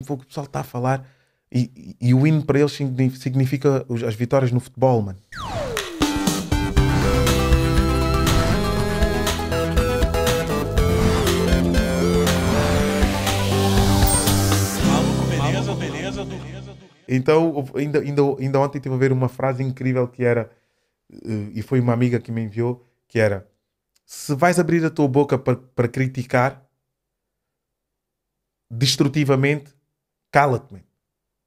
o que o pessoal está a falar. E, e, e o hino para eles significa as vitórias no futebol, mano. Então, ainda, ainda, ainda ontem tive a ver uma frase incrível que era, eh, e foi uma amiga que me enviou, que era: Se vais abrir a tua boca para criticar destrutivamente, cala-te.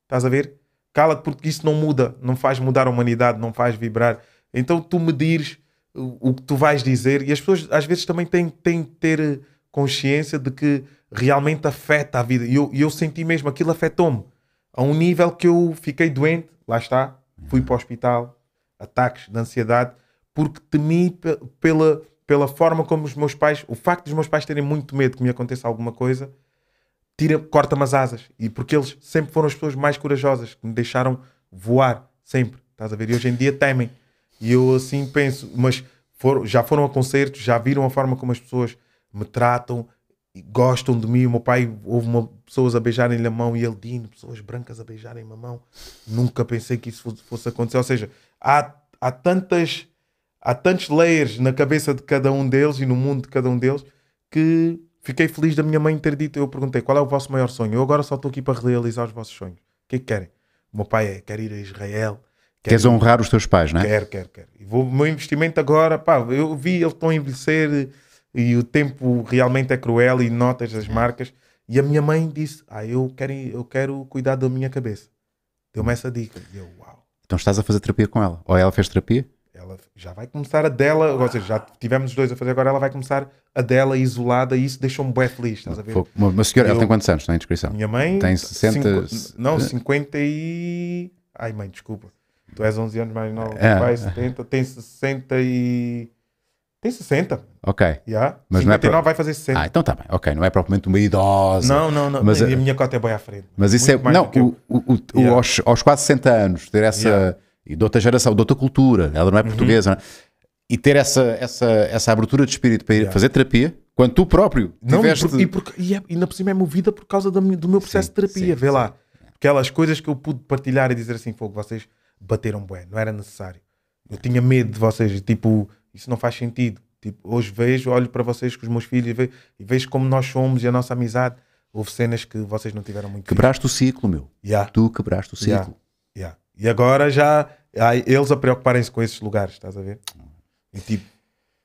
Estás a ver? Cala-te porque isso não muda, não faz mudar a humanidade, não faz vibrar. Então tu medires o, o que tu vais dizer e as pessoas às vezes também têm, têm que ter eh, consciência de que realmente afeta a vida. E eu, eu senti mesmo, aquilo afetou-me a um nível que eu fiquei doente, lá está, fui para o hospital, ataques de ansiedade, porque temi pela, pela forma como os meus pais, o facto dos meus pais terem muito medo que me aconteça alguma coisa, tira, corta-me as asas. E porque eles sempre foram as pessoas mais corajosas, que me deixaram voar, sempre. Estás a ver? E hoje em dia temem. E eu assim penso, mas foram, já foram a concertos, já viram a forma como as pessoas me tratam, gostam de mim. O meu pai houve uma, pessoas a beijarem-lhe a mão e ele, Dino, pessoas brancas a beijarem-me a mão. Nunca pensei que isso fosse, fosse, acontecer. Ou seja, há, há tantas há tantos layers na cabeça de cada um deles e no mundo de cada um deles que fiquei feliz da minha mãe ter dito. Eu perguntei qual é o vosso maior sonho. Eu agora só estou aqui para realizar os vossos sonhos. O que é que querem? O meu pai é, quer ir a Israel. Queres honrar os teus pais, não é? Quero, quero, quero. E vou, o meu investimento agora, pá, eu vi, eles estão a envelhecer e o tempo realmente é cruel e notas as marcas. E a minha mãe disse: Ah, eu quero, eu quero cuidar da minha cabeça. Deu-me essa dica. E eu, uau. Então estás a fazer terapia com ela? Ou ela fez terapia? Ela já vai começar a dela, ou seja, já tivemos os dois a fazer, agora ela vai começar a dela isolada e isso deixou-me bem feliz, estás a ver? Uma, uma senhora, eu, ela tem quantos anos na inscrição? Minha mãe tem 60. Cinco, não, 50 e. Ai, mãe, desculpa. Tu és 11 anos mais novo. É. Pai, 70, tem 60 e. Tem 60. Ok. Yeah. Mas 59 não é pro... vai fazer 60. Ah, então tá bem. Ok, não é propriamente uma idosa. Não, não, não. Mas a minha cota é bem à frente. Mas isso Muito é. Não, o, o, o, yeah. aos, aos quase 60 anos, ter essa. Yeah. E de outra geração, de outra cultura, ela não é uhum. portuguesa, uhum. não é? E ter essa, essa, essa abertura de espírito para ir yeah. fazer terapia, quando tu próprio tiveste... Não, e, por, e, é, ainda por cima é movida por causa do, do meu processo sim, de terapia, sim, vê sim. lá. Aquelas coisas que eu pude partilhar e dizer assim, fogo, vocês bateram bem, não era necessário. Eu tinha medo de vocês, tipo, isso não faz sentido Tipo, hoje vejo, olho para vocês com os meus filhos e vejo, e vejo como nós somos e a nossa amizade. Houve cenas que vocês não tiveram muito. Quebraste fixe. o ciclo, meu. Yeah. Tu quebraste o ciclo. Yeah. Yeah. E agora já eles a preocuparem-se com esses lugares, estás a ver? E tipo.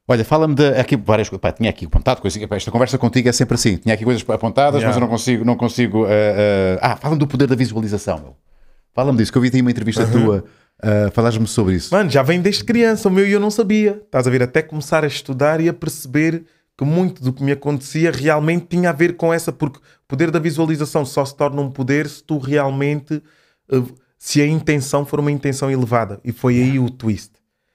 Olha, fala-me de aqui várias coisas. Tinha aqui apontado coisas. Esta conversa contigo é sempre assim. Tinha aqui coisas apontadas, mas eu não consigo. Não consigo uh, uh... Ah, fala-me do poder da visualização, meu. Fala-me disso, que eu vi uma entrevista uhum. tua Uh, Falaste-me sobre isso. Mano, já vem desde criança, o meu e eu não sabia. Estás a ver? Até começar a estudar e a perceber que muito do que me acontecia realmente tinha a ver com essa, porque o poder da visualização só se torna um poder se tu realmente, uh, se a intenção for uma intenção elevada. E foi aí o twist.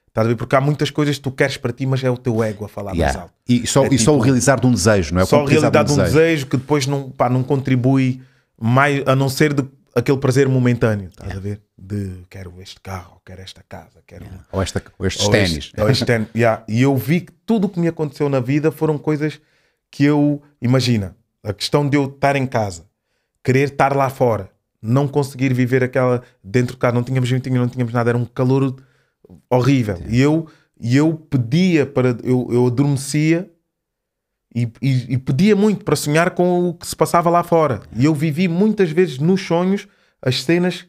Estás a ver? Porque há muitas coisas que tu queres para ti, mas é o teu ego a falar yeah. mais alto. E só, é e tipo, só o tipo realizar de um desejo, não é? Só o realizar de um desejo. desejo que depois não, pá, não contribui mais, a não ser de aquele prazer momentâneo, estás yeah. a ver? De quero este carro, quero esta casa, quero. Yeah. Ou, esta, ou estes ou ténis. Este, ou este ténis. yeah. E eu vi que tudo o que me aconteceu na vida foram coisas que eu. Imagina, a questão de eu estar em casa, querer estar lá fora, não conseguir viver aquela. Dentro do carro, não tínhamos ventinho, não tínhamos nada, era um calor horrível. E eu, e eu pedia para. Eu, eu adormecia e, e, e, pedia muito para sonhar com o que se passava lá fora. E eu vivi muitas vezes nos sonhos as cenas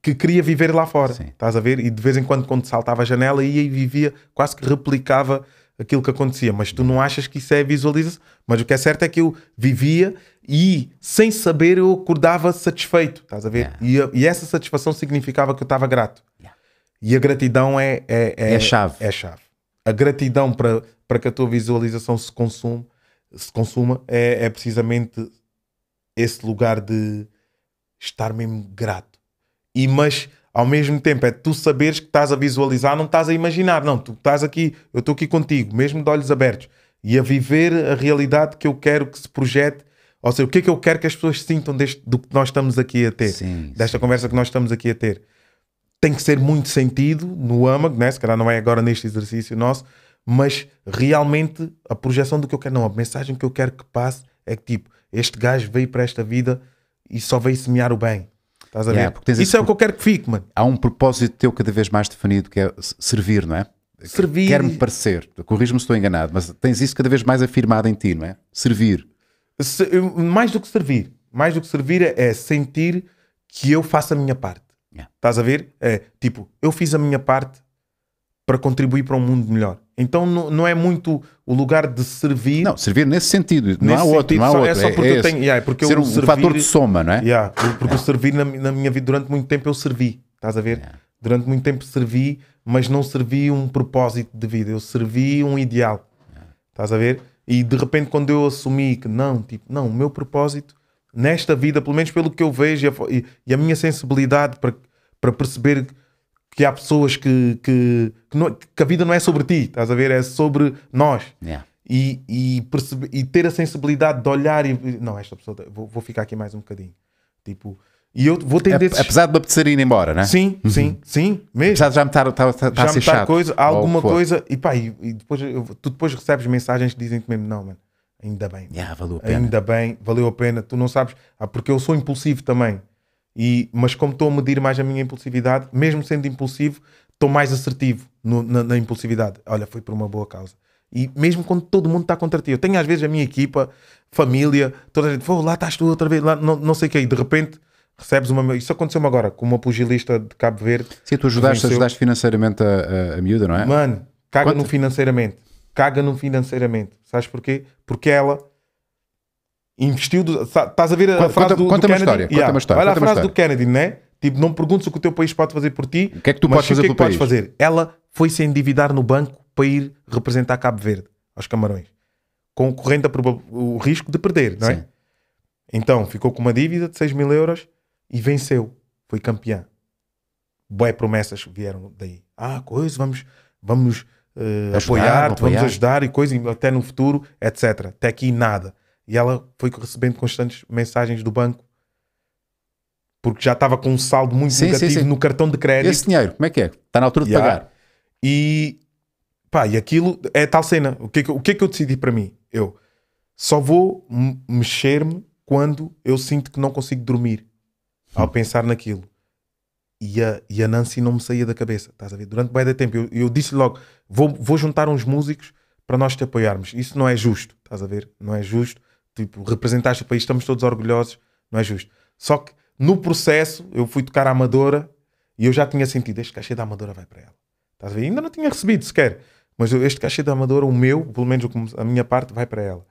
que queria viver lá fora. Sim. Estás a ver? E de vez em quando, quando saltava a janela, ia e vivia, quase que replicava aquilo que acontecia. Mas tu não achas que isso é visualização? Mas o que é certo é que eu vivia e, sem saber, eu acordava satisfeito. Estás a ver? Yeah. E, e, essa satisfação significava que eu estava grato. Yeah. E a gratidão é, é, é, é chave. É chave. A gratidão para que a tua visualização se, consume, se consuma é, é precisamente esse lugar de estar mesmo grato. E mas ao mesmo tempo é tu saberes que estás a visualizar, não estás a imaginar, não, tu estás aqui, eu estou aqui contigo, mesmo de olhos abertos, e a viver a realidade que eu quero que se projete, ou seja, o que é que eu quero que as pessoas sintam deste, do que nós estamos aqui a ter, sim, desta sim. conversa que nós estamos aqui a ter. Tem que ser muito sentido no âmago, né? se calhar não é agora neste exercício nosso, mas realmente a projeção do que eu quero, não, a mensagem que eu quero que passe é que tipo, este gajo veio para esta vida e só veio semear o bem. Estás a Yeah, ver? Isso esse é o que eu quero que fique, mano. Há um propósito teu cada vez mais definido que é servir, não é? Servir. Quer-me parecer, corrijo-me se estou enganado, mas tens isso cada vez mais afirmado em ti, não é? Servir. Se- mais do que servir, mais do que servir é, é sentir que eu faço a minha parte. Yeah. Estás a ver? É tipo, eu fiz a minha parte para contribuir para um mundo melhor. Então não, é muito o lugar de servir. Não, servir nesse sentido, não Nesse há outro, sentido, não há só- outro. é só porque eu esse. tenho- yeah, é porque Ser eu um, servir- fator de soma, não é? Yeah, eu- porque eu servi na, na minha vida durante muito tempo, eu servi. Estás a ver? Yeah. Durante muito tempo servi, mas não servi um propósito de vida, eu servi um ideal. Estás a ver? E de repente, quando eu assumi que não, tipo, não, o meu propósito nesta vida, pelo menos pelo que eu vejo e a, e a minha sensibilidade para, para perceber que há pessoas que, que, que, não- que a vida não é sobre ti, estás a ver? É sobre nós Yeah. e, e, perceber, e ter a sensibilidade de olhar e não, esta pessoa vou, vou ficar aqui mais um bocadinho. Tipo, e eu vou ter desses. Apesar de me apetecer ir embora, não é? Sim, sim, sim, mesmo. Apesar de já me estar, estar, estar, estar a Já ser tá chato. coisa, há alguma coisa, e pá, e, e depois eu- tu depois recebes mensagens que dizem-te mesmo, não, mano, ainda bem, Yeah, valeu a pena. ainda bem, valeu a pena, tu não sabes, ah, porque eu sou impulsivo também, e, mas como estou a medir mais a minha impulsividade, mesmo sendo impulsivo, estou mais assertivo no- na, na impulsividade. Olha, foi por uma boa causa. E mesmo quando todo mundo está contra ti, eu tenho às vezes a minha equipa, família, toda a gente, "Pô, lá estás tu outra vez, lá, não, não sei o que, e de repente recebes uma. Isso aconteceu-me agora com uma pugilista de Cabo Verde. Sim, tu ajudaste, Venceu. ajudaste financeiramente a, a, a miúda, não é? Mano, caga Quanto? no financeiramente. Caga no financeiramente. Sabes porquê? Porque ela investiu. do- Estás a ver a Conta- frase conta- do, do conta uma Kennedy? história, conta uma história, Olha a conta uma frase do. Kennedy, né? Tipo, não perguntes o que o teu país pode fazer por ti. O que é que tu podes fazer o que é que pelo podes país? fazer? Ela foi se endividar no banco para ir representar Cabo Verde aos Camarões, proba- o risco de perder, não é? Sim. Então ficou com uma dívida de 6 mil euros e venceu. Foi campeã. Boé promessas vieram daí. Ah, coisa, vamos, vamos eh, Ajudar, apoiar-te, vamos apoiar. ajudar e coisa, até no futuro, etc. Até aqui nada. E ela foi recebendo constantes mensagens do banco porque já estava com um saldo muito Sim, sim, negativo sim. no cartão de crédito. Esse dinheiro, como é que é? Está na altura de Yeah. pagar. E pá, e aquilo é tal cena. O que é que, o que, é que eu decidi para mim? Eu só vou mexer-me quando eu sinto que não consigo dormir ao pensar naquilo. E a, e a Nancy não me saía da cabeça, estás a ver? Durante bem de tempo, eu, eu disse logo: vou, vou juntar uns músicos para nós te apoiarmos. Isso não é justo, estás a ver? Não é justo. Tipo, representaste o país, estamos todos orgulhosos, não é justo. Só que no processo, eu fui tocar a Amadora e eu já tinha sentido: este cachê da Amadora vai para ela. Estás a ver? Ainda não tinha recebido sequer. Mas este cachê da Amadora, o meu, pelo menos a minha parte, vai para ela.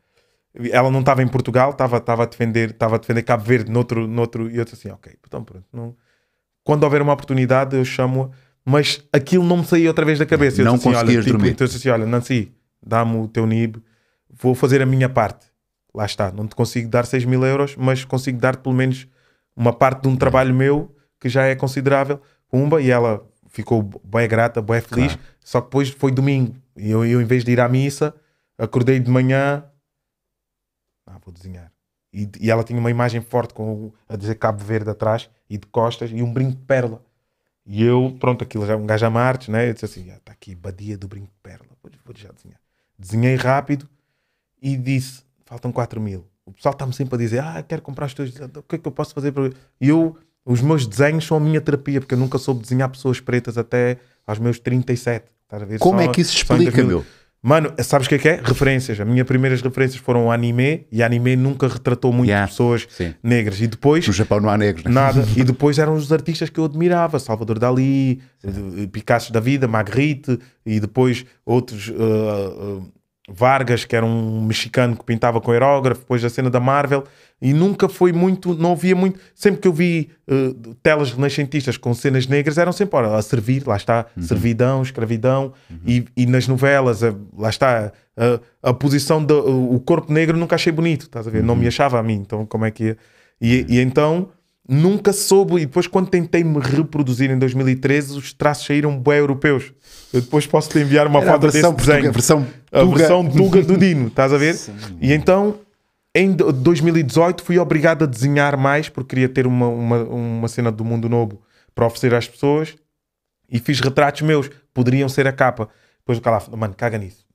Ela não estava em Portugal, estava, estava, a defender, estava a defender Cabo Verde noutro, noutro. E eu disse assim: ok, então pronto. Não... Quando houver uma oportunidade, eu chamo-a. Mas aquilo não me saía outra vez da cabeça. Eu Não disse assim, olha, tipo, dormir. então eu disse assim: olha, Nancy, dá-me o teu NIB, vou fazer a minha parte. Lá está, não te consigo dar 6 mil euros, mas consigo dar pelo menos uma parte de um trabalho meu que já é considerável. Pumba, e ela ficou bem grata, bem feliz. Só que depois foi domingo e eu, eu, em vez de ir à missa, acordei de manhã. Ah, vou desenhar. E, e ela tinha uma imagem forte com a dizer Cabo Verde atrás e de costas e um brinco de pérola. E eu, pronto, aquilo já é um gajo a Martes, né? Eu disse assim: está aqui, badia do brinco de pérola. Vou, vou já desenhar. Desenhei rápido e disse: faltam 4 mil. O pessoal está-me sempre a dizer: ah, quero comprar os teus. O que é que eu posso fazer para. E eu, os meus desenhos são a minha terapia, porque eu nunca soube desenhar pessoas pretas até aos meus 37. Estás a ver? Como Só- é que isso explica, 2000. meu? Mano, sabes o que é que é? Referências. As minhas primeiras referências foram anime e anime nunca retratou muito Yeah, pessoas sim. negras. E depois, No Japão não há negros, né? nada. E depois eram os artistas que eu admirava: Salvador Dali, eh, Picasso da Vida, Magritte, e depois outros. eh, eh, Vargas, que era um mexicano que pintava com aerógrafo, depois da cena da Marvel, e nunca foi muito, não havia muito. Sempre que eu vi eh, telas renascentistas com cenas negras, eram sempre ora, a servir, lá está, servidão, escravidão, e, e nas novelas, eh, lá está, eh, a posição do o corpo negro nunca achei bonito, estás a ver? Não me achava a mim, então como é que ia? E, e então nunca soube, e depois quando tentei me reproduzir em 2013, os traços saíram bué europeus. Eu depois posso te enviar uma Era foto versão desse desenho. a versão A Tuga. versão Tuga do Dino, estás a ver? E então, em do- 2018, fui obrigado a desenhar mais, porque queria ter uma, uma, uma cena do mundo novo para oferecer às pessoas. E fiz retratos meus, poderiam ser a capa. Depois o cara lá, mano, caga nisso.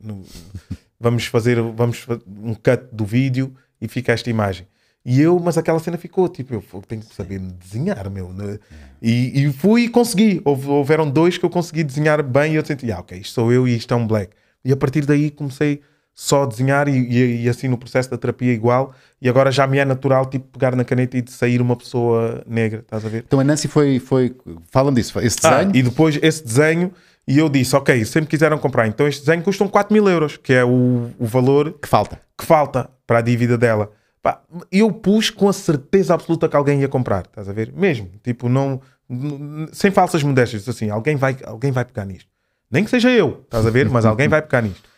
Vamos fazer vamos fa- um cut do vídeo e fica esta imagem. E eu, mas aquela cena ficou, tipo, eu "Fogo, tenho que saber desenhar, meu. né?" E, e fui e consegui. Houve- houveram dois que eu consegui desenhar bem e eu senti, ah, ok, isto sou eu e isto é um black. E a partir daí comecei só a desenhar e, e- e assim no processo da terapia igual. E agora já me é natural, tipo, pegar na caneta e de sair uma pessoa negra, estás a ver? Então a Nancy foi. foi Fala-me disso, esse Ah, desenho. e depois esse desenho, e eu disse, ok, sempre quiseram comprar, então este desenho custa 4 mil euros, que é o, o valor Que falta. que falta para a dívida dela. Pá, eu pus com a certeza absoluta que alguém ia comprar, estás a ver? Mesmo, tipo, não, sem falsas modéstias, assim, alguém vai, alguém vai pegar nisto. Nem que seja eu, estás a ver? Mas alguém vai pegar nisto.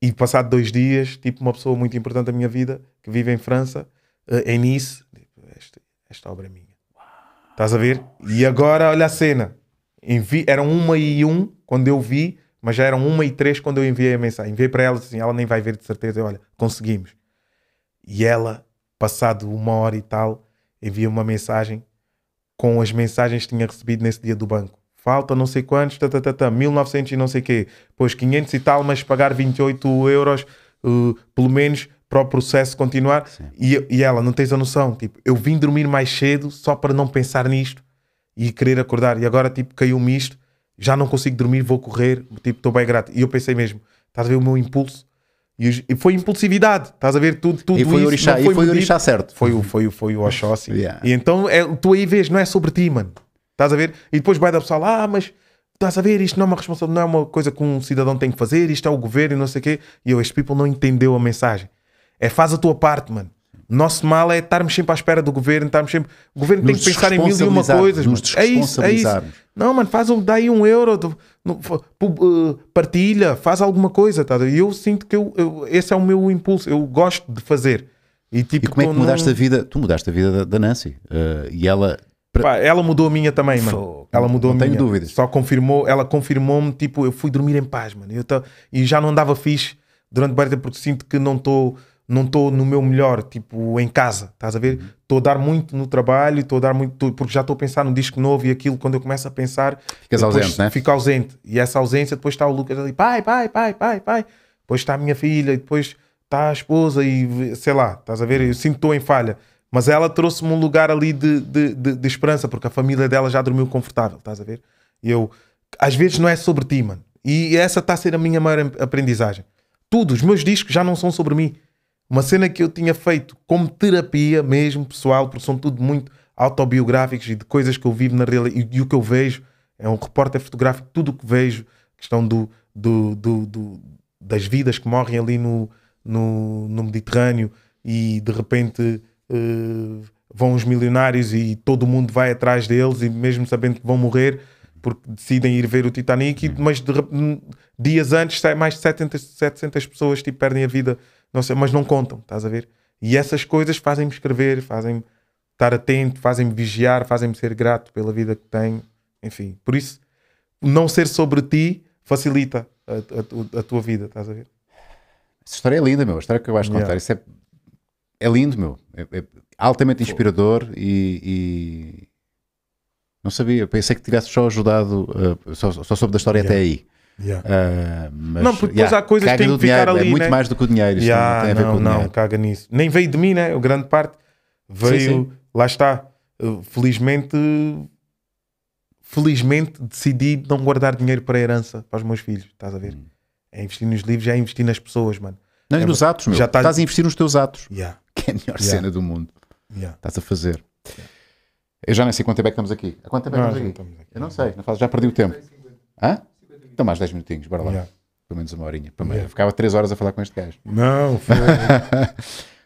E passado dois dias, tipo, uma pessoa muito importante da minha vida, que vive em França, eh, em Nice, tipo, esta, esta obra é minha. Estás a ver? E agora, olha a cena. Envi... Eram uma e um quando eu vi, mas já eram uma e três quando eu enviei a mensagem. Enviei para ela assim, ela nem vai ver de certeza. Olha, conseguimos. E ela, passado uma hora e tal, envia uma mensagem com as mensagens que tinha recebido nesse dia do banco. Falta não sei quantos, tá, tá, tá, tá, 1900 e não sei quê. Pois 500 e tal, mas pagar 28 euros, uh, pelo menos, para o processo continuar. E, e ela, não tens a noção, tipo, eu vim dormir mais cedo só para não pensar nisto e querer acordar. E agora, tipo, caiu-me isto, já não consigo dormir, vou correr, tipo, estou bem grato. E eu pensei mesmo, estás a ver o meu impulso? E, foi impulsividade, estás a ver tudo, tudo E foi o isso. orixá, não e foi o orixá certo. Foi o, foi o, foi o Oxóssi. Yeah. E então é, tu aí vês, não é sobre ti, mano. Estás a ver? E depois vai da pessoa ah, mas estás a ver, isto não é uma responsabilidade, não é uma coisa que um cidadão tem que fazer, isto é o governo e não sei o quê. E eu, este people não entendeu a mensagem. É faz a tua parte, mano. Nosso mal é estarmos sempre à espera do governo, estarmos sempre. O governo tem Nos que pensar em mil e uma coisas. nos. É isso, é isso. Não, mano, faz um, dá aí um euro, do- no- uh, partilha, faz alguma coisa, tá? E eu sinto que eu, eu- esse é o meu impulso, eu gosto de fazer. E, tipo, E como é que tô- mudaste não- a vida? Tu mudaste a vida da, da Nancy. eh, e ela. Pá, ela mudou a minha também, mano. Ela mudou Não a tenho minha. dúvidas. Só confirmou, ela confirmou-me, tipo, eu fui dormir em paz, mano. Eu tô- e já não andava fixe durante tempo porque sinto que não estou não estou no meu melhor, tipo, em casa, estás a ver? Uhum. Estou a dar muito no trabalho, estou a dar muito, tô- porque já estou a pensar no disco novo e aquilo, quando eu começo a pensar, Ficas ausente, né? Fico ausente. E essa ausência, depois está o Lucas ali, pai, pai, pai, pai, pai. Depois está a minha filha, e depois está a esposa, e sei lá, estás a ver? Eu sinto que estou em falha. Mas ela trouxe-me um lugar ali de, de, de, de esperança, porque a família dela já dormiu confortável, estás a ver? E eu, às vezes não é sobre ti, mano. E essa está a ser a minha maior aprendizagem. Tudo, os meus discos já não são sobre mim. Uma cena que eu tinha feito como terapia mesmo, pessoal, porque são tudo muito autobiográficos e de coisas que eu vivo na realidade e, e o que eu vejo é um repórter fotográfico, tudo o que vejo, questão do, do, do, do- das vidas que morrem ali no, no, no Mediterrâneo e de repente eh, vão os milionários e todo mundo vai atrás deles e mesmo sabendo que vão morrer porque decidem ir ver o Titanic, e- mas de dias antes mais de 700, 700 pessoas tipo, perdem a vida, não sei, mas não contam, estás a ver? E essas coisas fazem-me escrever, fazem-me estar atento, fazem-me vigiar, fazem-me ser grato pela vida que tenho, enfim. Por isso, não ser sobre ti facilita a, a a tua vida, estás a ver? Essa história é linda, meu. A história que eu gosto de contar. Yeah. Isso é, é lindo, meu. É, é altamente inspirador e, e- Não sabia. Pensei que tivesse só ajudado. uh, só, só soube da história Yeah. até aí. Uh, mas, Não, porque depois há coisas que têm que ficar dinheiro. ali, É muito né? mais do que o dinheiro. Isso Ya, não tem a ver não, com o não, dinheiro. caga nisso. Nem veio de mim, né? A grande parte veio, Sim, sim. lá está. Felizmente, felizmente decidi não guardar dinheiro para a herança para os meus filhos, estás a ver? Hum. É investir nos livros, é investir nas pessoas, mano. Não, e É, nos atos, meu. já tá- Estás a investir nos teus atos. Yeah, Que é a melhor Yeah. cena do mundo. yeah. Estás a fazer. Eu já nem sei quanto tempo é que estamos aqui. Há quanto tempo é que estamos já aqui? estamos aqui. Eu não sei. Não já perdi o tempo. Hã? Então mais 10 minutinhos. Bora lá. Yeah. Pelo menos uma horinha. Para. Yeah. Ficava 3 horas a falar com este gajo. Não, foi.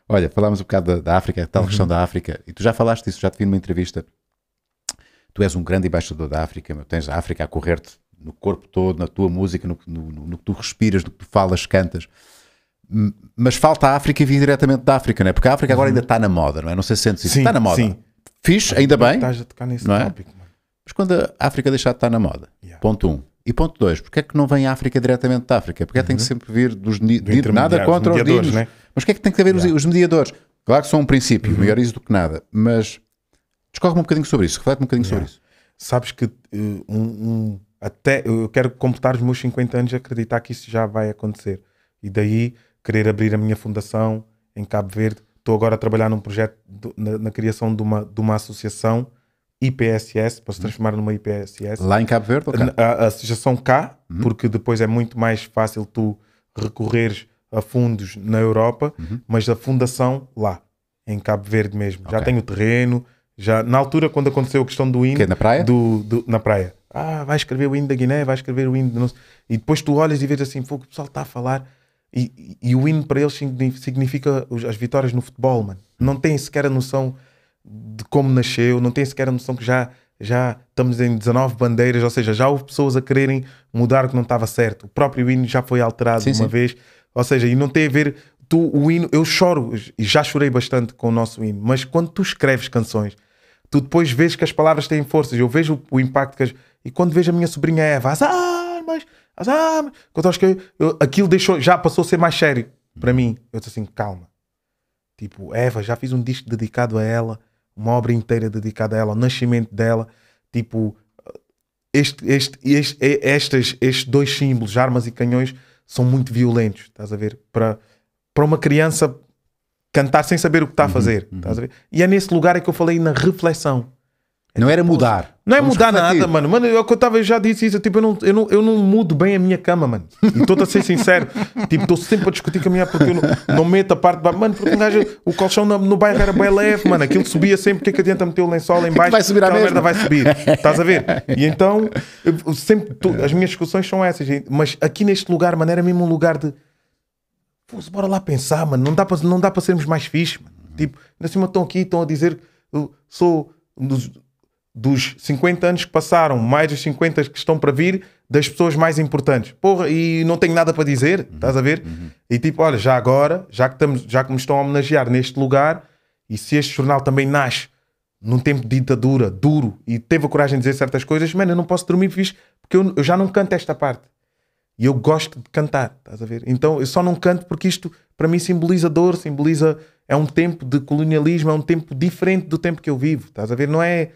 Olha, falámos um bocado da, da África, a tal Uhum. questão da África, e tu já falaste disso, já te vi numa entrevista. Tu és um grande embaixador da África, meu. tens a África a correr-te no corpo todo, na tua música, no, no- no- que tu respiras, no que tu falas, cantas. Mas falta a África vir diretamente da África, não é? Porque a África agora ainda está na moda, não é? Não sei se sentes isso. Uhum. Sim, está na moda. sim. Fixe, ainda bem. Estás a tocar nesse Não é? tópico. Mas quando a África deixar de estar na moda, Yeah. ponto um. E ponto dois, porque é que não vem a África diretamente da África? Porque que tem que sempre vir dos Do di- nada contra os Uhum. dinos. né? Mas o que é que tem que haver os- os, mediadores? Claro que são um princípio, Uhum. maior isso do que nada, mas discorre-me um bocadinho sobre isso, reflete-me um bocadinho sobre isso. Sabes que eh, um, um- até eu quero completar os meus 50 anos e acreditar que isso já vai acontecer. E daí querer abrir a minha fundação em Cabo Verde estou agora a trabalhar num projeto do- na, na criação de uma, de uma associação IPSS, para se transformar numa IPSS. Lá em Cabo Verde? ou cá? A, a associação cá, Uhum. porque depois é muito mais fácil tu recorreres a fundos na Europa, Uhum. mas a fundação lá, em Cabo Verde mesmo. Já Ok. tenho terreno, já na altura quando aconteceu a questão do hino, Que é na praia? do, do- na praia. Ah, vai escrever o hino da Guiné, vai escrever o hino de E depois tu olhas e vês assim, fogo, o pessoal está a falar. E, e- e o hino para eles signi- significa as vitórias no futebol, mano. Não têm sequer a noção de como nasceu, não têm sequer a noção que já, já estamos em 19 bandeiras, ou seja, já houve pessoas a quererem mudar o que não estava certo. O próprio hino já foi alterado Sim, uma sim. vez. Ou seja, e não tem a ver. Tu, o hino, eu choro e já chorei bastante com o nosso hino, mas quando tu escreves canções, tu depois vês que as palavras têm forças. Eu vejo o, o impacto que as. E quando vejo a minha sobrinha Eva, as armas, as armas, quando acho que eu- aquilo deixou, já passou a ser mais sério para mim. Eu disse assim, calma. Tipo, Eva, já fiz um disco dedicado a ela, uma obra inteira dedicada a ela, ao nascimento dela. Tipo, este, este, este, estes, estes dois símbolos, armas e canhões, são muito violentos, estás a ver? Para, para uma criança cantar sem saber o que está a fazer, estás a ver? E é nesse lugar é que eu falei na reflexão. Não era mudar. Não é Vamos mudar refletir. nada, mano. Mano, eu, eu, eu já disse isso. Tipo, eu não, eu, não, eu não mudo bem a minha cama, mano. E estou a ser sincero. tipo, estou sempre a discutir com a minha porque eu não, não meto a parte de baixo. Mano, porque um gajo, o colchão no, no bairro era bem leve, mano. Aquilo subia sempre. O que é que adianta meter o lençol em baixo? vai subir Aquela mesma. merda vai subir. Estás a ver? E então, eu- sempre, tu- as minhas discussões são essas. gente. Mas aqui neste lugar, mano, era mesmo um lugar de. Pô, bora lá pensar, mano. Não dá para sermos mais fixe, mano. Tipo, ainda cima estão aqui, estão a dizer eu sou dos, dos 50 anos que passaram, mais dos 50 que estão para vir, das pessoas mais importantes. Porra, e não tenho nada para dizer, estás a ver? E tipo, olha, já agora, já que, estamos, já que me estão a homenagear neste lugar, e se este jornal também nasce num tempo de ditadura duro e teve a coragem de dizer certas coisas, mano, eu não posso dormir fixe porque eu, eu já não canto esta parte. E eu gosto de cantar, estás a ver? Então eu só não canto porque isto para mim simboliza dor, simboliza. É um tempo de colonialismo, é um tempo diferente do tempo que eu vivo, estás a ver? Não é.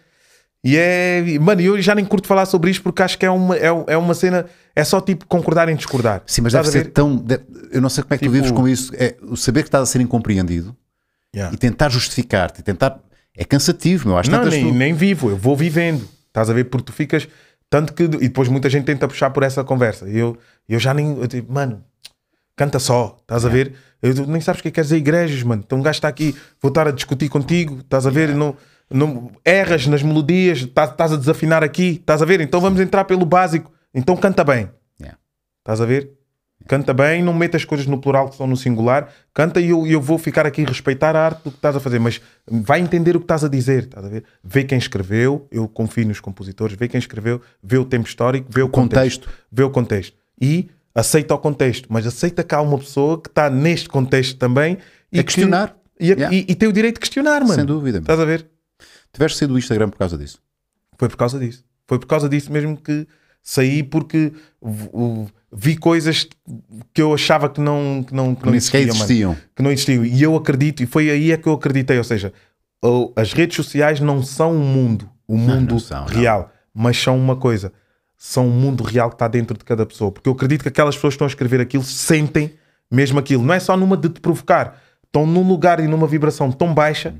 E é. Mano, eu já nem curto falar sobre isto porque acho que é uma, é, é uma cena. É só tipo concordar em discordar. Sim, mas Estás deve ser tão. de- Eu não sei como é que tu Tipo- vives com isso. É, o saber que estás a ser incompreendido Yeah. e tentar justificar-te e tentar. É cansativo, meu. Às Não, nem, tu- nem vivo, eu vou vivendo. Estás a ver? Porque tu ficas. Tanto que. E depois muita gente tenta puxar por essa conversa. E eu, eu já nem. Eu digo, mano, canta só. Estás a ver? Eu, tu nem sabes o que quer dizer igrejas, mano. Então um gajo está aqui, vou estar a discutir contigo. Estás a ver? Não, não, erras nas melodias, estás, estás a desafinar aqui. Estás a ver? Então vamos entrar pelo básico. Então canta bem. Yeah. Estás a ver? Canta bem, não meta as coisas no plural que estão no singular. Canta e eu, eu vou ficar aqui a respeitar a arte do que estás a fazer, mas vai entender o que estás a dizer. Estás a ver? Vê quem escreveu, eu confio nos compositores, vê quem escreveu, vê o tempo histórico, vê o, contexto. contexto. Vê o contexto. E aceita o contexto, mas aceita que há uma pessoa que está neste contexto também e A que- questionar. e, a- Yeah. e- e tem o direito de questionar, mano. Sem dúvida. Estás a ver? Tiveste saído do Instagram por causa disso. Foi por causa disso. Foi por causa disso mesmo que saí, porque vi coisas que eu achava que não, que não, que não existiam, existiam. que não existiam. E eu acredito, e foi aí é que eu acreditei. Ou seja, o- as redes sociais não são um mundo, o mundo não são, não. real, mas são uma coisa. São um mundo real que está dentro de cada pessoa. Porque eu acredito que aquelas pessoas que estão a escrever aquilo sentem mesmo aquilo. Não é só numa de te provocar. Estão num lugar e numa vibração tão baixa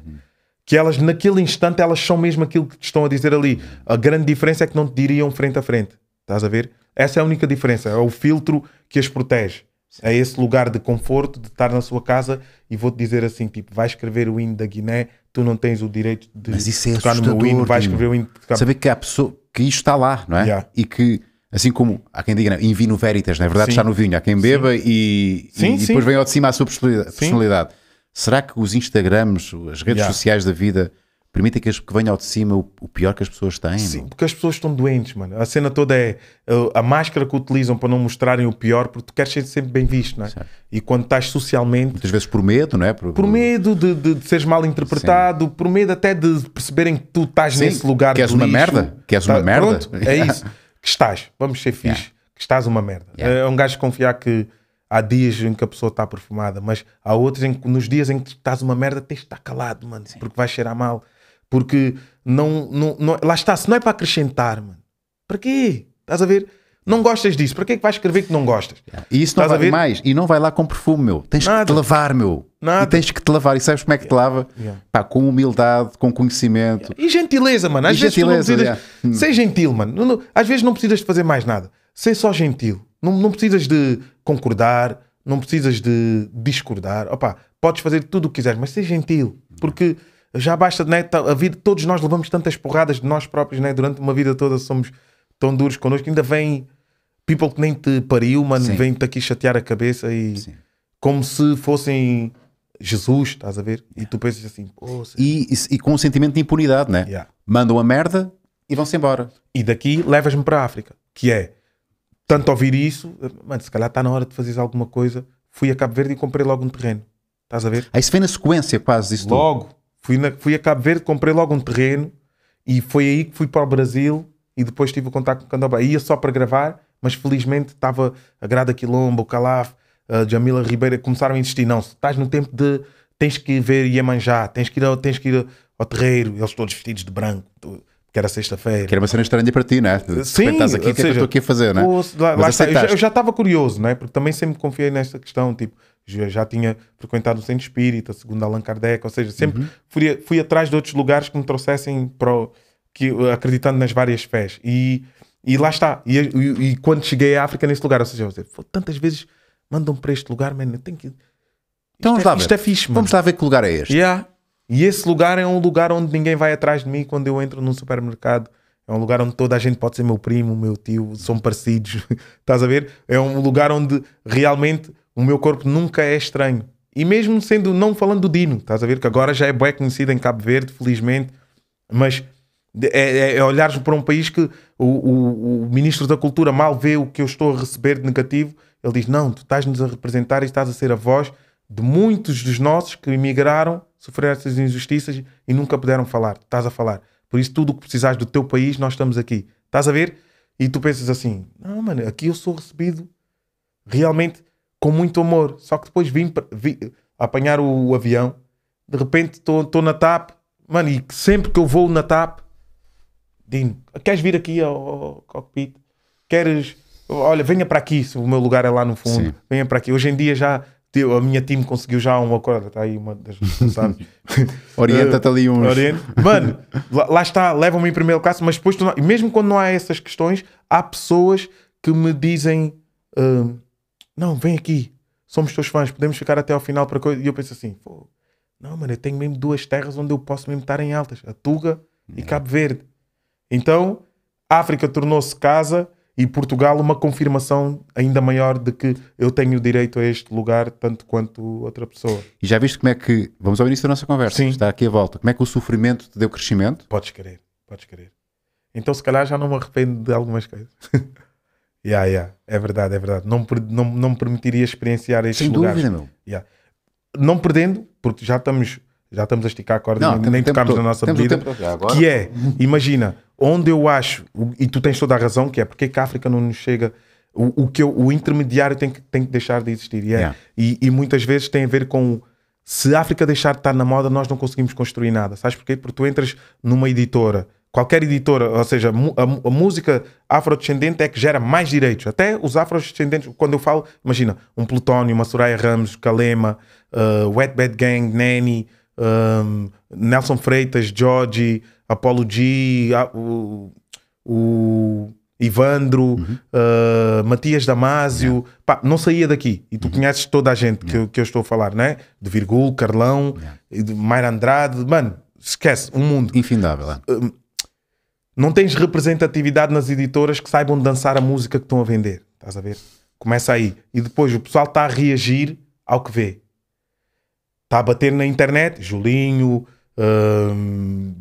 que elas, naquele instante, elas são mesmo aquilo que te estão a dizer ali. A grande diferença é que não te diriam frente a frente. Estás a ver? Essa é a única diferença. É o filtro que as protege. É esse lugar de conforto de estar na sua casa e vou-te dizer assim: tipo, vai escrever o hino da Guiné, tu não tens o direito de Mas isso é tocar no meu hino, vai escrever o hino. de Saber que há pessoa que isto está lá, não é? Yeah. E que, assim como há quem diga, não, in vino veritas, na verdade Sim. está no vinho, há quem beba e, Sim, e sim. depois vem ao de cima a sua personalidade. Será que os Instagrams, as redes Yeah. sociais da vida, permitem que, as- que venha ao de cima o, o pior que as pessoas têm? Sim, porque as pessoas estão doentes, mano. A cena toda é uh, a máscara que utilizam para não mostrarem o pior, porque tu queres ser sempre bem visto, não é? Certo. E quando estás socialmente, Muitas vezes por medo, não é? Por, por medo de, de, de seres mal interpretado, por medo até de perceberem que tu estás Sim, nesse lugar que és uma lixo. merda, que és uma Tá- merda. Pronto, é isso. Que estás. Vamos ser fixe. Yeah. Que estás uma merda. Yeah. É um gajo confiar que há dias em que a pessoa está perfumada, mas há outros em que nos dias em que estás uma merda tens de estar calado, mano, porque vais cheirar mal. Porque não, não, não- lá está, se não é para acrescentar, mano, para quê? Estás a ver? Não gostas disso, para que é que vais escrever que não gostas? E isso não Estás vai mais. E não vai lá com perfume, meu. Tens que Nada. te lavar, meu. Nada. E tens que te lavar. E sabes como é que te lava? Yeah. Pá, com humildade, com conhecimento. E gentileza, mano. Às E vezes tu não gentileza, precisas. yeah. Ser gentil, mano. Às vezes não precisas de fazer mais nada. Ser só gentil. Não, não precisas de concordar, não precisas de discordar. Opa, podes fazer tudo o que quiseres, mas ser gentil. Porque já basta, né? tá- A vida, todos nós levamos tantas porradas de nós próprios, né? Durante uma vida toda somos tão duros connosco. Ainda vem people que nem te pariu, mano, vem-te aqui chatear a cabeça e Sim. como se fossem Jesus, estás a ver? E tu pensas assim, se- E, e- e com um sentimento de impunidade, né? Yeah. Mandam a merda e vão-se embora. E daqui levas-me para a África, que é tanto ouvir isso, mano, se calhar está na hora de fazeres alguma coisa. Fui a Cabo Verde e comprei logo um terreno. Estás a ver? Aí se vem na sequência quase isso tudo. Logo. Fui, na- fui a Cabo Verde, comprei logo um terreno e foi aí que fui para o Brasil e depois tive o contacto com o Candomblé. Ia só para gravar, mas felizmente estava a Grada Quilombo, o Calaf, a Jamila Ribeira, começaram a insistir. Não, estás no tempo de tens que ver Iemanjá, tens que ir ao, tens que ir ao terreiro, eles todos vestidos de branco, tu- que era sexta-feira. Que era uma cena estranha para ti, né? De Sim, estás aqui, o que é que eu estou aqui a fazer, né? Lá- lá está. Eu já- estava curioso, né? porque também sempre confiei nesta questão. Tipo, já, já tinha frequentado o centro espírita, segundo Allan Kardec, ou seja, sempre Uhum. fui, fui atrás de outros lugares que me trouxessem para o- que, acreditando nas várias fés. E, e lá está. E, e- e quando cheguei à África, nesse lugar, ou seja, eu "Pô, tantas vezes mandam para este lugar, mano, eu tenho que. Então vamos isto, lá é, ver. isto é fixe, mano. Vamos lá ver que lugar é este. Yeah. E esse lugar é um lugar onde ninguém vai atrás de mim quando eu entro num supermercado. É um lugar onde toda a gente pode ser meu primo, meu tio, são parecidos. Estás a ver? É um lugar onde realmente o meu corpo nunca é estranho. E mesmo sendo, não falando do Dino, estás a ver? Que agora já é bem conhecido em Cabo Verde, felizmente. Mas é, é, é olhares para um país que o, o, o Ministro da Cultura mal vê o que eu estou a receber de negativo. Ele diz: Não, tu estás-nos a representar e estás a ser a voz de muitos dos nossos que emigraram, sofreram essas injustiças e nunca puderam falar. Estás a falar. Por isso, tudo o que precisares do teu país, nós estamos aqui. Estás a ver? E tu pensas assim: Não, mano, aqui eu sou recebido realmente com muito amor. Só que depois vim, pa- vi- apanhar o, o avião, de repente estou na TAP, mano, e sempre que eu vou na TAP, Dino, queres vir aqui ao, ao cockpit? Queres. Olha, venha para aqui, se o meu lugar é lá no fundo. Sim. Venha para aqui. Hoje em dia já a minha time conseguiu já um acordo. Está aí uma das. Orienta-te ali uns. Oriente. Mano, lá, lá está, levam-me em primeiro classe, mas depois, não- e mesmo quando não há essas questões, há pessoas que me dizem: hum, Não, vem aqui, somos teus fãs, podemos ficar até ao final para coisa. E eu penso assim: Não, mano, eu tenho mesmo duas terras onde eu posso mesmo estar em altas: a Tuga e Cabo Verde. Então, a África tornou-se casa e Portugal uma confirmação ainda maior de que eu tenho direito a este lugar tanto quanto outra pessoa. E já viste como é que. Vamos ao início da nossa conversa. Sim. Está aqui a volta. Como é que o sofrimento te deu crescimento? Podes querer, podes querer. Então, se calhar, já não me arrependo de algumas coisas. yeah, yeah, é verdade, é verdade. Não, não, não me permitiria experienciar estes Sem lugares. dúvida, meu. Yeah. Não perdendo, porque já estamos, já estamos a esticar a corda, Não, nem, nem tocámos na nossa agora- Que é, imagina, onde eu acho, e tu tens toda a razão, que é porque é que a África não nos chega. O, o que eu- o intermediário tem que, tem que deixar de existir. E, é- Yeah. e, e muitas vezes tem a ver com se a África deixar de estar na moda, nós não conseguimos construir nada. Sabes porquê? Porque tu entras numa editora, qualquer editora, ou seja, a, a música afrodescendente é que gera mais direitos. Até os afrodescendentes, quando eu falo, imagina, um Plutónio, uma Soraya Ramos, Kalema, uh, Wet Bad Gang, Nanny, um, Nelson Freitas, George, Apollo G, a- o, o Ivandro, uh, Matias Damasio, pá, não saía daqui. E tu conheces toda a gente que, eu, que eu estou a falar, né? De Virgul, Carlão, de Mayra Andrade, mano, esquece, um mundo. Infindável. é. Não tens representatividade nas editoras que saibam dançar a música que estão a vender. Estás a ver? Começa aí. E depois o pessoal está a reagir ao que vê. Está a bater na internet. Julinho, hum,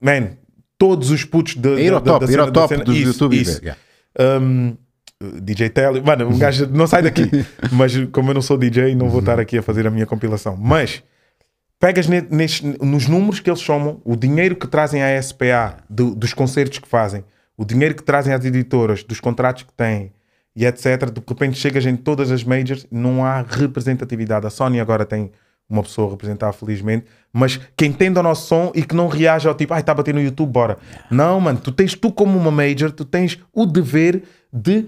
man, todos os putos de, É ir ao da- da top, ir ao da top do Isso, YouTube isso. Yeah. Um, DJ Telly, mano, um gajo não sai daqui, mas como eu não sou DJ, não vou estar aqui a fazer a minha compilação. Mas pegas ne- nos números que eles chamam, o dinheiro que trazem à SPA do- dos concertos que fazem, o dinheiro que trazem às editoras, dos contratos que têm e etc. De repente chegas em todas as majors, não há representatividade. A Sony agora tem uma pessoa a representar, felizmente, mas que entenda o nosso som e que não reaja ao tipo, ai, está a bater no YouTube, bora. Não, mano, tu tens tu como uma major, tu tens o dever de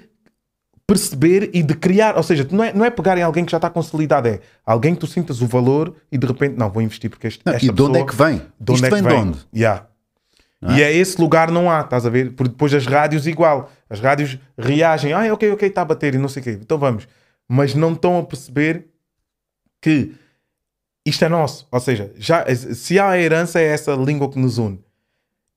perceber e de criar, ou seja, não é, não é pegar em alguém que já está consolidado, é alguém que tu sintas o valor e de repente, não, vou investir porque este, Não, esta e de onde é pessoa- que vem? de onde Isto é que vem de onde? Yeah. E é esse lugar não há, estás a ver? Porque depois as rádios igual, as rádios reagem, ah, ok, ok, está a bater e não sei o quê, então vamos. Mas não estão a perceber que isto é nosso. Ou seja, já, se há a herança, é essa língua que nos une.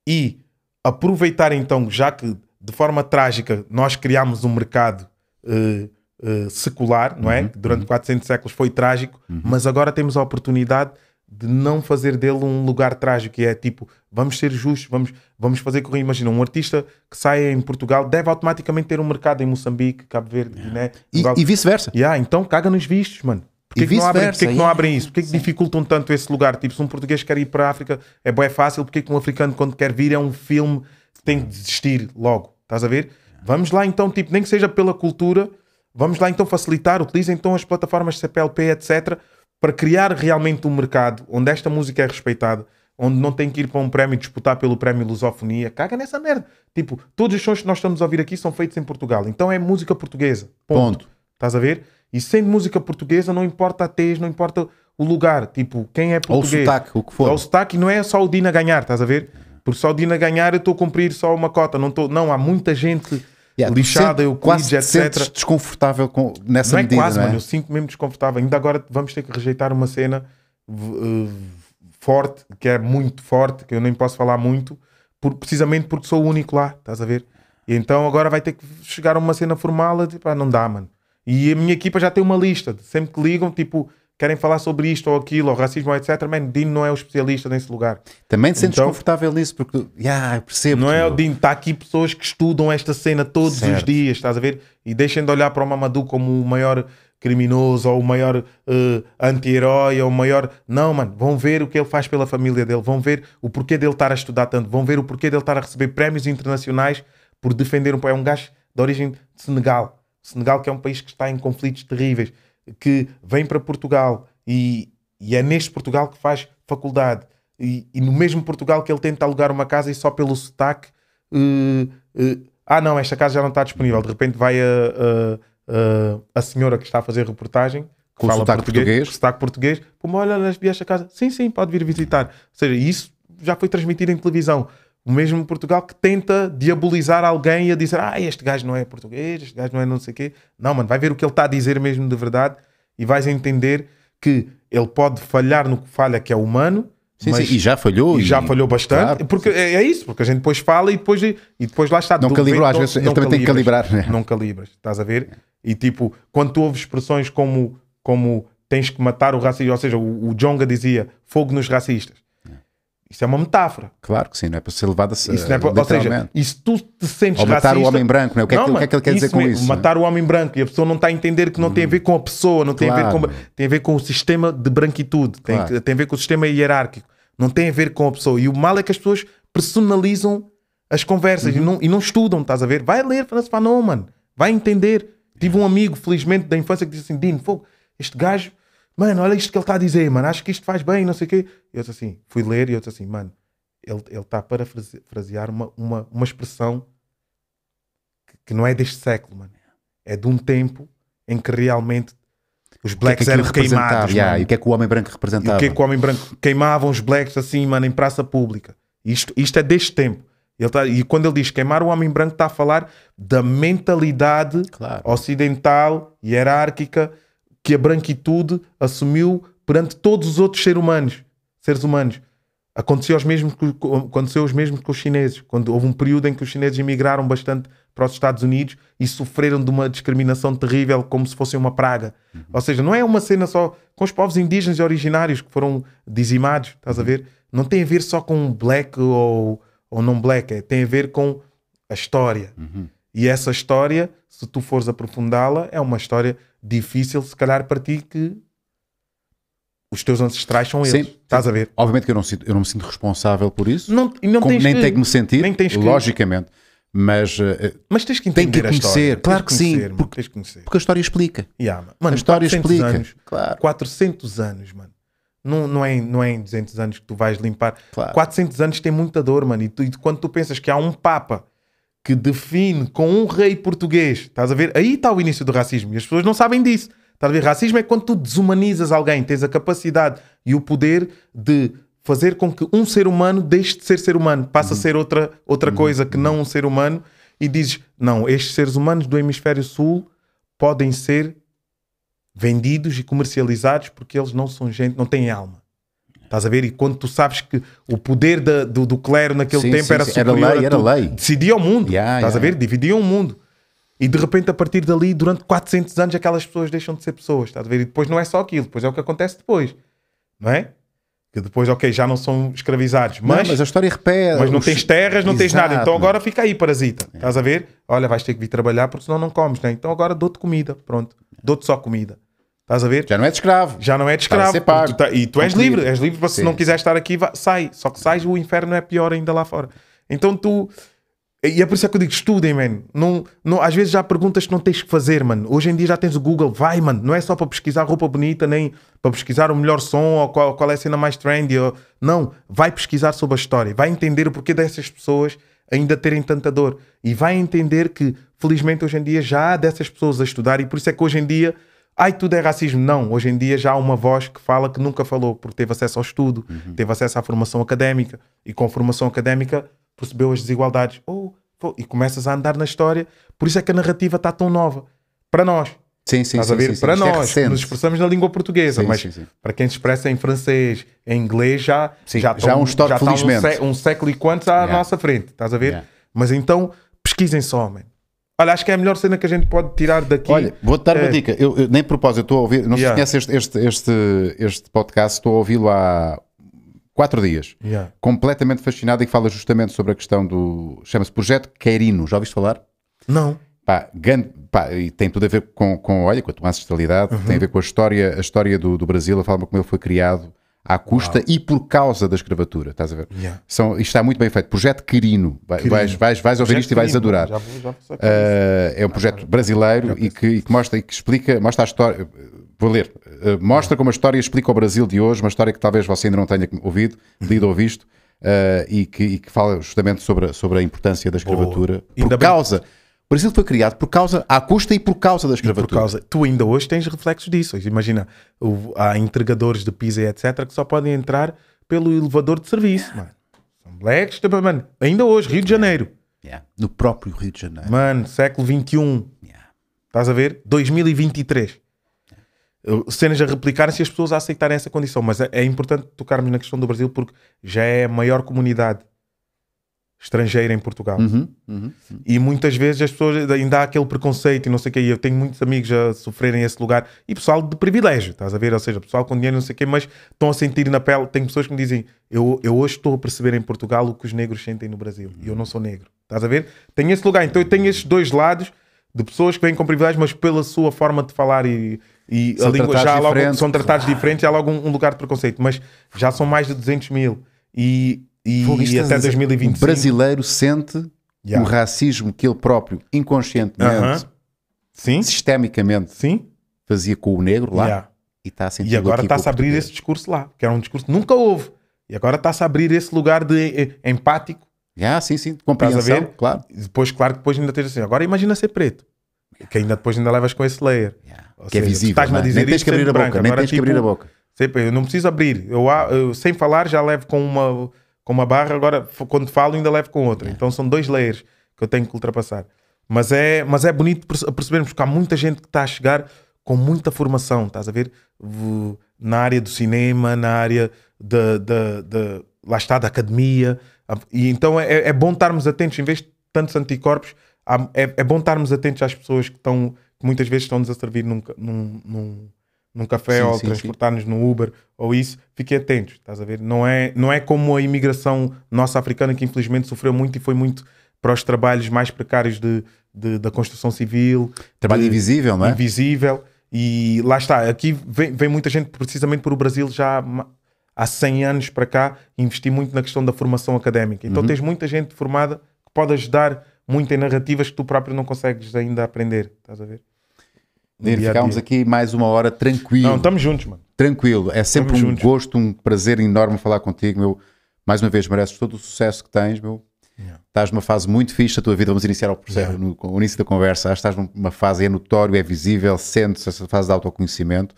E aproveitar então, já que de forma trágica nós criámos um mercado eh, eh, secular, não é? Que Durante 400 séculos foi trágico, mas agora temos a oportunidade de não fazer dele um lugar trágico, que é tipo, vamos ser justos, vamos, vamos fazer correr. Imagina, um artista que sai em Portugal deve automaticamente ter um mercado em Moçambique, Cabo Verde, Guiné. E, Angola. e vice-versa. Yeah, então caga nos vistos, mano. Porquê E que, não abrem, porquê que não yeah. abrem isso? Porquê que dificultam tanto esse lugar? Tipo, se um português quer ir para a África, é bem fácil. Porquê que um africano, quando quer vir, é um filme que tem que desistir logo? Estás a ver? Vamos lá então, tipo, nem que seja pela cultura, vamos lá então facilitar, utilizem então as plataformas CPLP, etc., para criar realmente um mercado onde esta música é respeitada, onde não tem que ir para um prémio disputar pelo prémio Lusofonia. Caga nessa merda. Tipo, todos os sons que nós estamos a ouvir aqui são feitos em Portugal. Então é música portuguesa. Ponto. Ponto. Estás a ver? E sendo música portuguesa, não importa a tez, não importa o lugar. Tipo, quem é Ou o português. sotaque, o que for. Ou o sotaque, não é só o Dina ganhar, estás a ver? Porque só o Dina ganhar eu estou a cumprir só uma cota. Não, estou não há muita gente Yeah, lixada, eu quase etc. desconfortável com, nessa Não é medida, quase, não é? mano. Eu sinto mesmo desconfortável. Ainda agora vamos ter que rejeitar uma cena eh, forte, que é muito forte, que eu nem posso falar muito, por- precisamente porque sou o único lá, estás a ver? E então agora vai ter que chegar a uma cena formal, tipo, ah, não dá, mano. E a minha equipa já tem uma lista, sempre que ligam, tipo, querem falar sobre isto ou aquilo, ou racismo, ou etc. Man, Dino não é o especialista nesse lugar. Também te sentes Então- desconfortável nisso, porque yeah, percebo. Não é o Dino, está aqui pessoas que estudam esta cena todos os Certo. dias, estás a ver? E deixem de olhar para o Mamadou como o maior criminoso ou o maior eh, anti-herói ou o maior. Não, mano, vão ver o que ele faz pela família dele, vão ver o porquê dele estar a estudar tanto, vão ver o porquê dele estar a receber prémios internacionais por defender um país. É um gajo de origem de Senegal. Senegal, que é um país que está em conflitos terríveis, que vem para Portugal e, e é neste Portugal que faz faculdade. E, e no mesmo Portugal que ele tenta alugar uma casa e só pelo sotaque. eh, eh, ah, não, esta casa já não está disponível. De repente vai a, a, a, a senhora que está a fazer reportagem. Que Com fala sotaque português. com sotaque português. Pô, olha, olha, vi esta casa. Sim, sim, pode vir visitar. Ou seja, isso já foi transmitido em televisão. O mesmo Portugal que tenta diabolizar alguém e a dizer ah, este gajo não é português, este gajo não é não sei o quê. Não, mano, vai ver o que ele está a dizer mesmo de verdade e vais entender que ele pode falhar no que falha, que é humano, Sim, mas sim, e já falhou. e já falhou bastante. Claro. porque é, é isso, porque a gente depois fala e depois, e depois lá está. Não calibrou, às não- vezes ele não também tem que calibrar, né? Não calibras, estás a ver? E tipo, quando tu ouves expressões como, como tens que matar o racismo, ou seja, o, o Jonga dizia fogo nos racistas. Isso é uma metáfora. Claro que sim, não é para ser levado a Isso não é para- ou seja, e se tu te sentes Ou matar o racista- homem branco, né? O que é que- o que é que ele quer dizer com mesmo, isso, né? Matar o homem branco e a pessoa não está a entender que não tem a ver com a pessoa, não tem, a ver Claro. com, tem a ver com o sistema de branquitude, tem, Claro. tem a ver com o sistema hierárquico, não tem a ver com a pessoa. E o mal é que as pessoas personalizam as conversas Uhum. e, não, e não estudam, estás a ver? Vai ler Francis Fanon, mano, vai entender. Tive um amigo, felizmente, da infância que disse assim: Dino, fogo, este gajo, mano, olha isto que ele está a dizer, mano, acho que isto faz bem, não sei o quê. Eu disse assim, fui ler e eu disse assim, mano, ele está a parafrasear uma, uma, uma expressão que, que não é deste século, mano. É de um tempo em que realmente os O que é que blacks eram queimados. Yeah. E o que é que o homem branco E representava? o que é que o homem branco queimavam os blacks assim, mano, em praça pública. Isto, isto é deste tempo. Ele tá, e quando ele diz queimar o homem branco, está a falar da mentalidade Claro. ocidental, hierárquica, que a branquitude assumiu perante todos os outros seres humanos. Seres humanos. Aconteceu os mesmos, com- aconteceu os mesmos com os chineses. Quando houve um período em que os chineses emigraram bastante para os Estados Unidos e sofreram de uma discriminação terrível, como se fosse uma praga. Ou seja, não é uma cena só com os povos indígenas e originários que foram dizimados, estás a ver? Não tem a ver só com black ou, ou não black, é, tem a ver com a história. E essa história, se tu fores aprofundá-la, é uma história difícil, se calhar para ti, que os teus ancestrais são eles. Sim. Estás a ver? Obviamente que eu não, sinto- eu não me sinto responsável por isso. Não, não como nem que, tenho que me sentir, nem tens que- logicamente. Mas eh, Mas tens que Tem entender que a conhecer, história. claro que sim, mano, porque- tens que conhecer. porque a história explica. Yeah, mano. A história 400 explica. Anos, Claro. 400 anos, mano. Não, não, é, em- não é em 200 anos que tu vais limpar. Claro. 400 anos tem muita dor, mano. E, tu, e quando tu pensas que há um Papa que define com um rei português, estás a ver? Aí está o início do racismo e as pessoas não sabem disso. Estás a ver? Racismo é quando tu desumanizas alguém, tens a capacidade e o poder de fazer com que um ser humano deixe de ser ser humano, passe a ser outra, outra coisa que não um ser humano e dizes: não, estes seres humanos do hemisfério sul podem ser vendidos e comercializados porque eles não são gente, não têm alma. Estás a ver? E quando tu sabes que o poder da- do, do clero naquele Sim, tempo sim, era sim. Era superior lei, a era lei. decidia o mundo. Yeah, estás a yeah. ver? Dividiam o mundo. E de repente, a partir dali, durante 400 anos, aquelas pessoas deixam de ser pessoas. Estás a ver? E depois não é só aquilo, depois é o que acontece depois. Não é? Que depois, ok, já não são escravizados, Não, mas, mas a história repete. mas não os- tens terras, não tens nada. Exato, Então agora fica aí, parasita. Estás a ver? Olha, vais ter que vir trabalhar porque senão não comes, né? Então agora dou-te comida. Pronto. Dou-te só comida. Estás a ver? Já não é de escravo. Já não é de escravo. tu tá- e tu és livre. És livre para se Sim, não sim. quiser estar aqui, vá- sai. Só que sais, o inferno é pior ainda lá fora. Então tu. E é por isso é que eu digo: estudem, mano. Não, não, às vezes já há perguntas que não tens que fazer, mano. Hoje em dia já tens o Google. Vai, mano. Não é só para pesquisar roupa bonita, nem para pesquisar o melhor som ou qual, qual é a cena mais trendy. Ou... Não. Vai pesquisar sobre a história. Vai entender o porquê dessas pessoas ainda terem tanta dor. E vai entender que, felizmente, hoje em dia já há dessas pessoas a estudar. E por isso é que hoje em dia. Ai, tudo é racismo. Não. Hoje em dia já há uma voz que fala que nunca falou, porque teve acesso ao estudo, teve acesso à formação académica. E com formação académica percebeu as desigualdades. Oh, pô, e começas a andar na história. Por isso é que a narrativa está tão nova. Para nós. Sim, sim, Estás sim. a ver? sim, sim. Para Isto é nós, recente. nos expressamos na língua portuguesa, Sim, mas sim, sim. para quem se expressa em francês, em inglês, já, Sim, já, já um já está um, sé- um século e quantos à Yeah. nossa frente. Estás a ver? Yeah. Mas então, pesquisem só, man. Olha, acho que é a melhor cena que a gente pode tirar daqui. Olha, vou-te dar uma É. dica. Eu, eu, nem de propósito, estou a ouvir. Não Yeah. se conhece este, este, este, este podcast, estou a ouvi-lo há quatro dias. Yeah. Completamente fascinado e que fala justamente sobre a questão do. chama-se Projeto Querino. Já ouviste falar? Não. Pá, gan- pá, e tem tudo a ver com, com, olha, com a tua ancestralidade, Uhum. tem a ver com a história, a história do, do Brasil, a forma como ele foi criado, à custa e por causa da escravatura, estás a ver? Yeah. São, isto está muito bem feito. Projeto Quirino. Vai- Quirino. Vais, vais, vais ouvir isto e vais adorar. Já já. Uh, é um projeto brasileiro e que, e que mostra e que explica, mostra a história. Vou ler. Uh, mostra como a história explica o Brasil de hoje, uma história que talvez você ainda não tenha ouvido, lido ou visto, uh, e, que, e que fala justamente sobre, a- sobre a importância da escravatura. Por Ainda bem- causa. O Brasil foi criado por causa, à custa e por causa da Por escravatura. causa, tu ainda hoje tens reflexos disso. Imagina, o- há entregadores de pizza e etc. que só podem entrar pelo elevador de serviço. Mano. São blacks, tipo, mano. Ainda hoje, Rio de Janeiro. Yeah. No próprio Rio de Janeiro. Mano, século XXI. Yeah. Estás a ver? 2023. Uh, Cenas a replicarem-se e as pessoas a aceitarem essa condição. Mas é, é importante tocarmos na questão do Brasil porque já é a maior comunidade estrangeira em Portugal. Uhum, uhum. E muitas vezes as pessoas ainda há aquele preconceito e não sei o que. Eu tenho muitos amigos a sofrerem esse lugar e pessoal de privilégio, estás a ver? Ou seja, pessoal com dinheiro, não sei o que, mas estão a sentir na pele. Tem pessoas que me dizem: eu, eu hoje estou a perceber em Portugal o que os negros sentem no Brasil e eu não sou negro, estás a ver? Tenho esse lugar, então eu tenho esses dois lados de pessoas que vêm com privilégio, mas pela sua forma de falar e, e a São língua tratados já logo, são tratados diferentes, há logo um, um lugar de preconceito, mas já são mais de 200 mil e, e, e até dizer, 2025. O brasileiro sente Yeah. o racismo que ele próprio, inconscientemente, Aham. Sim, sistemicamente, sim. fazia com o negro lá Yeah. e a sentir E agora está-se a abrir português. esse discurso lá, que era um discurso que nunca houve. E agora está-se a abrir esse lugar de eh, empático. Ah, sim, sim, de compreensão, ver? claro. E depois, claro, que depois ainda tens assim. Agora imagina ser preto. Que ainda depois ainda levas com esse layer. Ou Que é seja, tu visível, não a é? dizer nem tens que abrir a boca, branco. nem Agora, tens que tipo, abrir a boca. sempre, eu não preciso abrir. Eu, eu, sem falar já levo com uma, com uma barra, agora quando falo ainda levo com outra. Então são dois layers que eu tenho que ultrapassar. Mas é, mas é bonito perce- percebermos que há muita gente que está a chegar com muita formação, estás a ver? Na área do cinema, na área da, da, da- lá está, da academia. E então é, é bom estarmos atentos, em vez de tantos anticorpos, é, é bom estarmos atentos às pessoas que estão, que muitas vezes estão-nos a servir num, num, num, num café Sim, ou transportar-nos no Uber ou isso, fiquem atentos, estás a ver? Não é, não é como a imigração nossa africana que infelizmente sofreu muito e foi muito para os trabalhos mais precários de, de- da construção civil, Trabalho de- invisível, não é? invisível. E lá está, aqui vem, vem muita gente precisamente por o Brasil já há 100 anos para cá investir muito na questão da formação académica. Uhum. Então tens muita gente formada que pode ajudar muito em narrativas que tu próprio não consegues ainda aprender. Estás a ver? Nir, Ficámos aqui mais uma hora tranquilo. Não, estamos juntos, mano. Tranquilo. É sempre um juntos. gosto, um prazer enorme falar contigo, meu. Mais uma vez, mereces todo o sucesso que tens, meu. Yeah. estás numa fase muito fixe da tua vida. Vamos iniciar o processo, no, no início da conversa. Acho que estás numa fase, é notório, é visível, sente-se essa fase de autoconhecimento.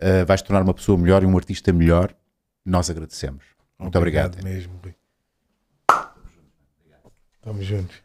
Uh, vais tornar uma pessoa melhor e um artista melhor. Nós agradecemos. Muito obrigado. obrigado mesmo, Rui. Estamos juntos.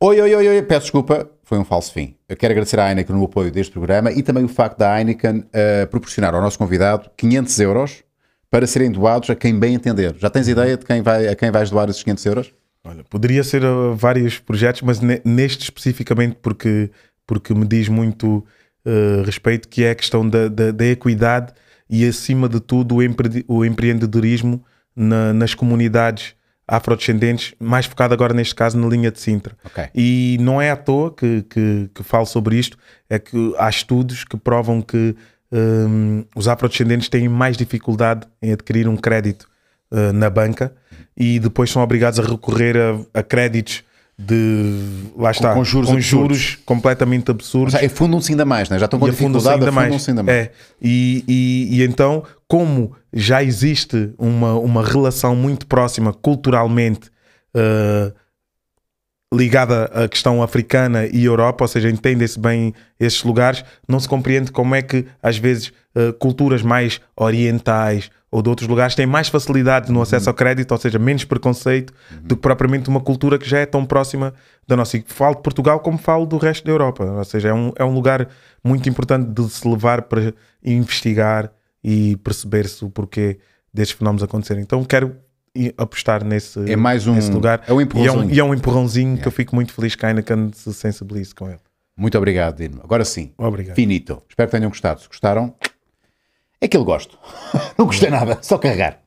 Oi, oi, oi, oi, peço desculpa, foi um falso fim. Eu quero agradecer à Heineken no apoio deste programa e também o facto da Heineken uh, proporcionar ao nosso convidado 500 euros para serem doados a quem bem entender. Já tens ideia de quem vai, a quem vais doar esses 500 euros? Olha, poderia ser uh, vários projetos, mas neste especificamente porque, porque me diz muito uh, respeito, que é a questão da, da, da equidade e, acima de tudo, o, empre o empreendedorismo na, nas comunidades afrodescendentes, mais focado agora neste caso na linha de Sintra. Okay. E não é à toa que, que, que, falo sobre isto, é que há estudos que provam que um, os afrodescendentes têm mais dificuldade em adquirir um crédito uh, na banca e depois são obrigados a recorrer a, a créditos de lá está, com, com juros, com juros completamente absurdos. Afundam-se ainda mais, né? já estão com dificuldade, ainda mais. ainda mais. É. E, e, e, então, como já existe uma, uma relação muito próxima culturalmente uh, ligada à questão africana e Europa, ou seja, entendem-se bem esses lugares, não se compreende como é que às vezes uh, culturas mais orientais ou de outros lugares têm mais facilidade no acesso ao crédito, ou seja, menos preconceito uhum. do que propriamente uma cultura que já é tão próxima da nossa. E falo de Portugal como falo do resto da Europa, ou seja, é um, é um lugar muito importante de se levar para investigar e perceber-se o porquê destes fenómenos acontecerem. Então quero apostar nesse, é mais um, nesse lugar. É um empurrãozinho. E é um, e é um empurrãozinho yeah. que eu fico muito feliz que a Heineken se sensibilize com ele. Muito obrigado, Dino. Agora sim, Obrigado. finito. Espero que tenham gostado. Se gostaram, é que eu gosto. Não gostei nada, só carregar.